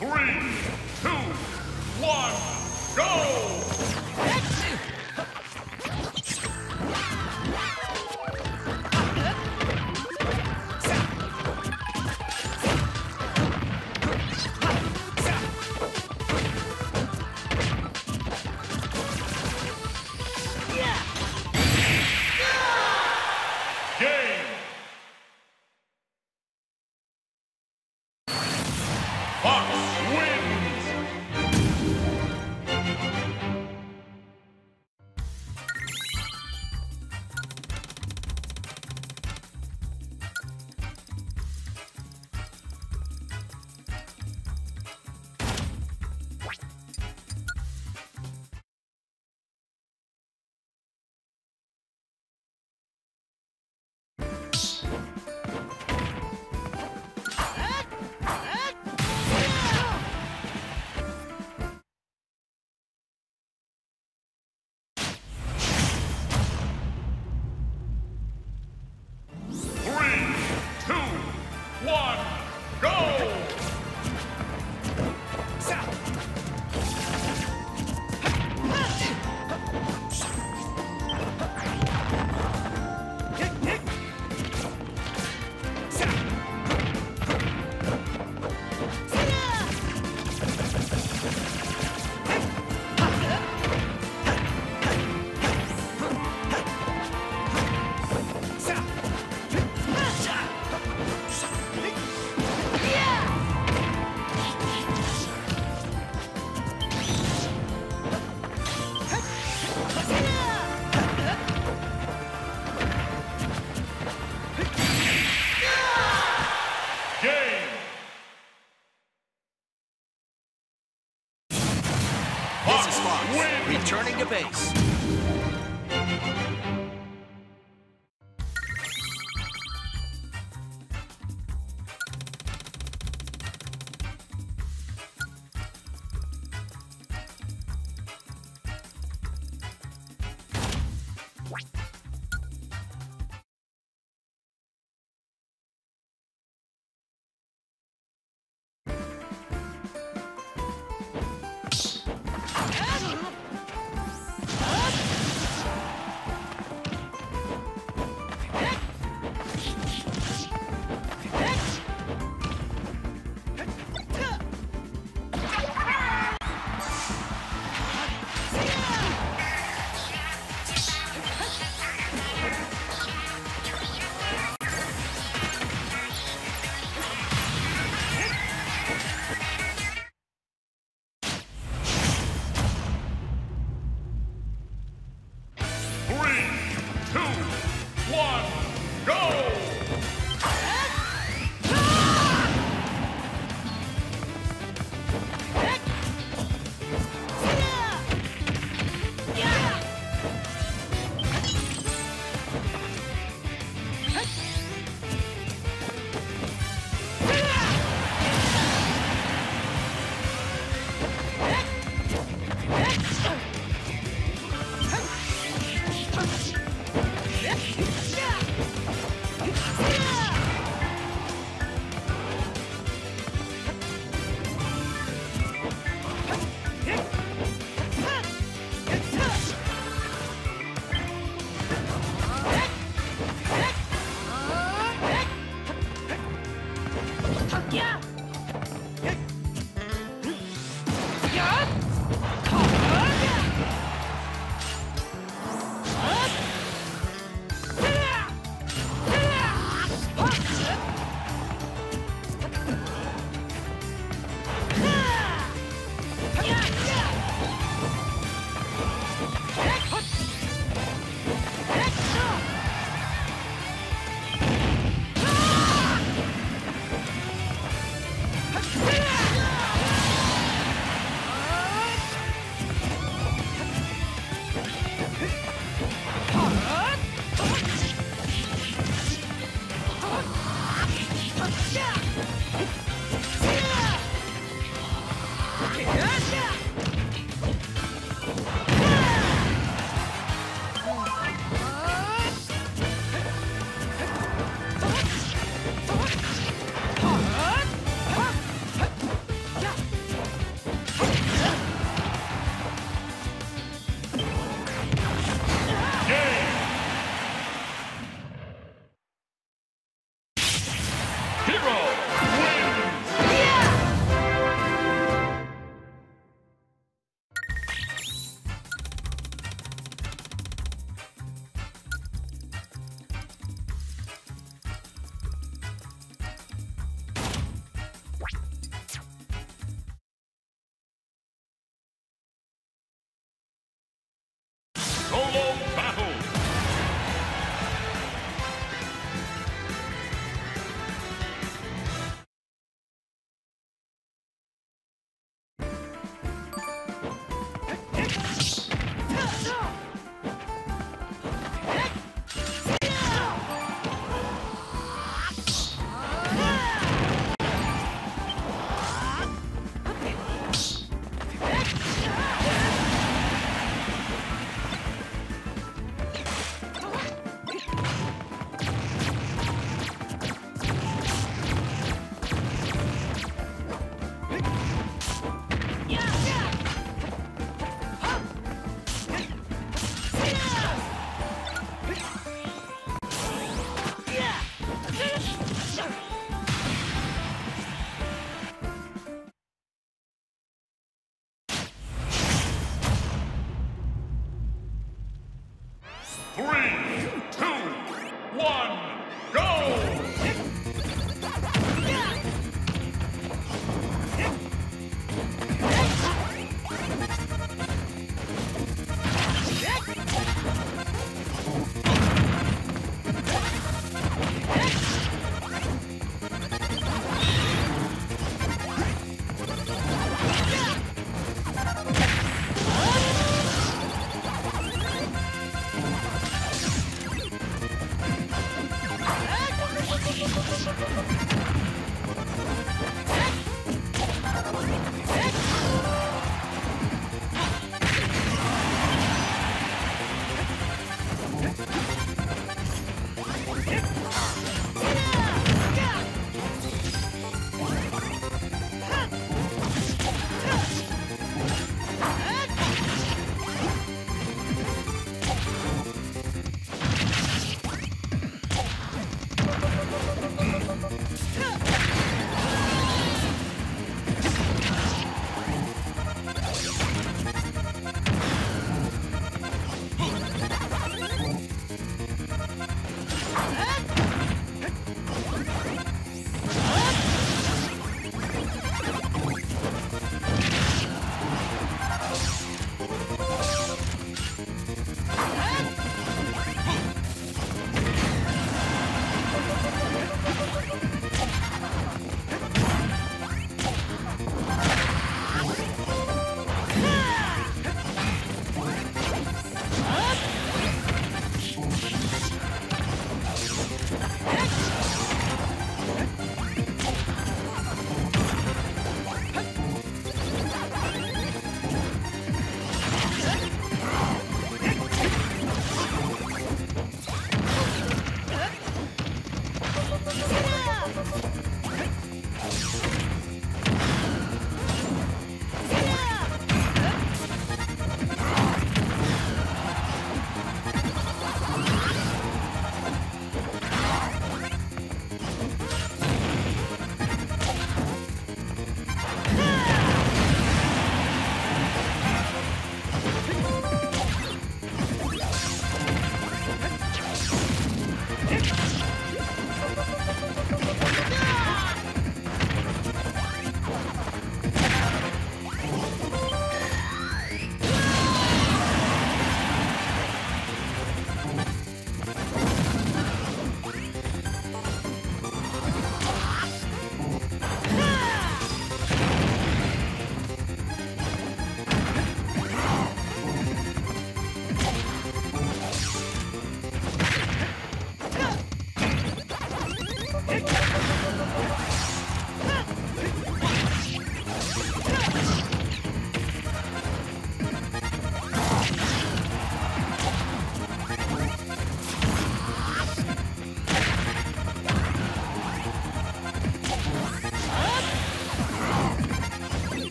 three, returning to base. three, Get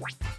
What?